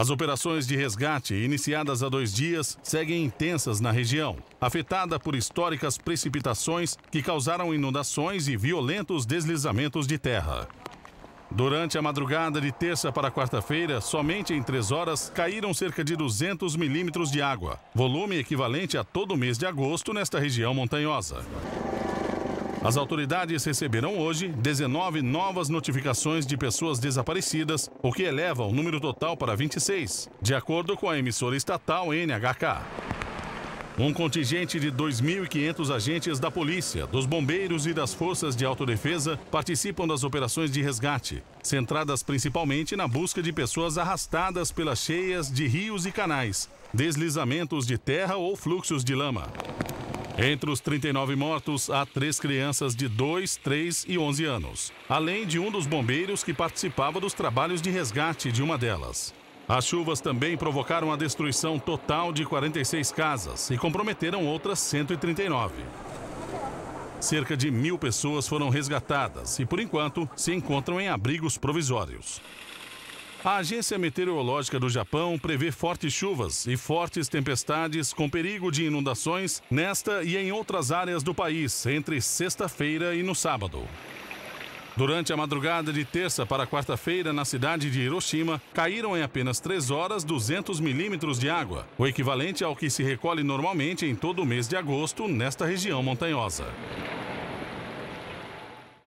As operações de resgate, iniciadas há dois dias, seguem intensas na região, afetada por históricas precipitações que causaram inundações e violentos deslizamentos de terra. Durante a madrugada de terça para quarta-feira, somente em três horas, caíram cerca de 200 milímetros de água, volume equivalente a todo o mês de agosto nesta região montanhosa. As autoridades receberam hoje 19 novas notificações de pessoas desaparecidas, o que eleva o número total para 26, de acordo com a emissora estatal NHK. Um contingente de 2.500 agentes da polícia, dos bombeiros e das forças de autodefesa participam das operações de resgate, centradas principalmente na busca de pessoas arrastadas pelas cheias de rios e canais, deslizamentos de terra ou fluxos de lama. Entre os 39 mortos, há três crianças de 2, 3 e 11 anos, além de um dos bombeiros que participava dos trabalhos de resgate de uma delas. As chuvas também provocaram a destruição total de 46 casas e comprometeram outras 139. Cerca de mil pessoas foram resgatadas e, por enquanto, se encontram em abrigos provisórios. A Agência Meteorológica do Japão prevê fortes chuvas e fortes tempestades com perigo de inundações nesta e em outras áreas do país entre sexta-feira e no sábado. Durante a madrugada de terça para quarta-feira, na cidade de Hiroshima, caíram em apenas 3 horas 200 milímetros de água, o equivalente ao que se recolhe normalmente em todo o mês de agosto nesta região montanhosa.